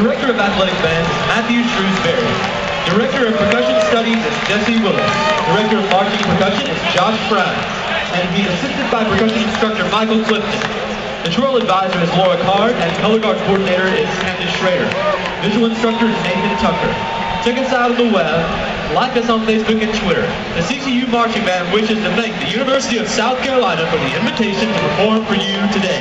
Director of Athletic bands is Matthew Shrewsbury. Director of Percussion Studies is Jesse Willis. Director of Marching Percussion is Josh Brown. And he's assisted by percussion instructor Michael Clifton. Tutorial advisor is Laura Card, and color guard coordinator is Candace Schrader. Visual instructor is Nathan Tucker. Check us out on the web, like us on Facebook and Twitter. The CCU Marching Band wishes to thank the University of South Carolina for the invitation to perform for you today.